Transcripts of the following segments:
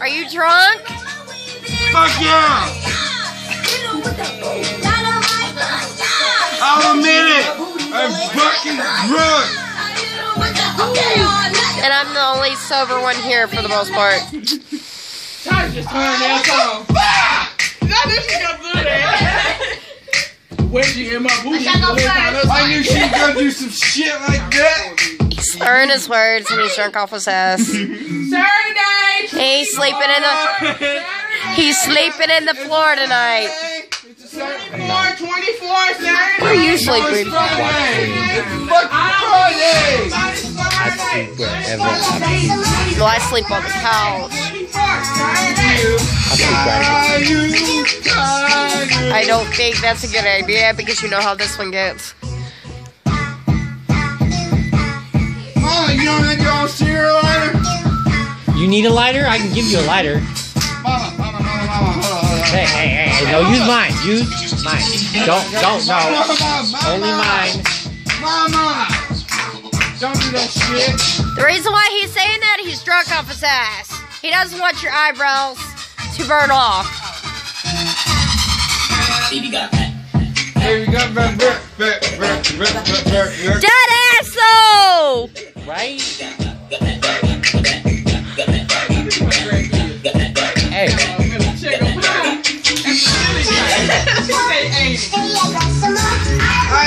Are you drunk? Fuck yeah! I'll admit it! I'm fucking drunk! And I'm the only sober one here for the most part. Ty just turned that song. Now this she gonna do that. When she in my booty, she gonna I knew she was gonna do some shit like that! He's slurring his words and he's drunk off his ass. Saturday. He's sleeping in the he's sleeping in the floor tonight. 24, 24, Saturday. Where are you sleeping? Friday! Fucking Friday! I sleep wherever I Well, I sleep on the couch. I sleep right I don't think that's a good idea because you know how this one gets. Mama, you don't need a lighter? I can give you a lighter. Mama, mama, mama. Hey, hey, hey, hey, no, use mine. Use mine. Don't, don't, no. Only mine. Mama! Don't do that shit. The reason why he's saying that, he's drunk off his ass. He doesn't want your eyebrows to burn off. There you go, back, back, back, back, back, back, back. Dead ass though! Right? Hey, I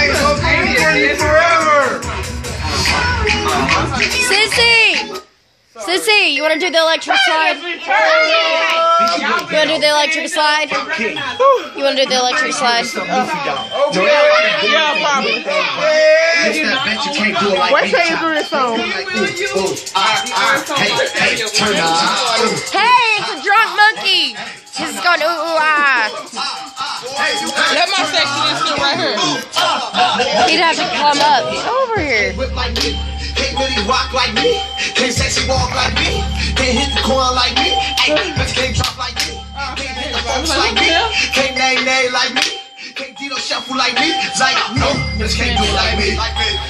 ain't gonna be with you forever! Sissy! Sissy, you wanna do the electric slide? You wanna do the electric slide? You wanna do the electric slide? Yeah, probably. What say you do this song? Hey, it's sexiness sit right here. He'd have to come up. Over here. Whip like me, can't really walk like me, can't sexy walk like me, can't hit the corner like me, ay, bitch can't drop like me, can't hit the folks like me, can't nay nay like me, can't Dino shuffle like me, like no, bitch can't do it like me,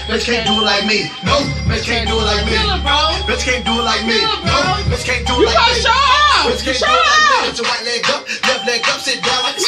bitch can't do it like me, no, bitch can't do it like me, Feel it, bro. bitch can't do it like me, no, bitch can't do it You like gotta me. show off. Bitch can't Show do it like me. off. Put your right leg up, left leg up, sit down like this.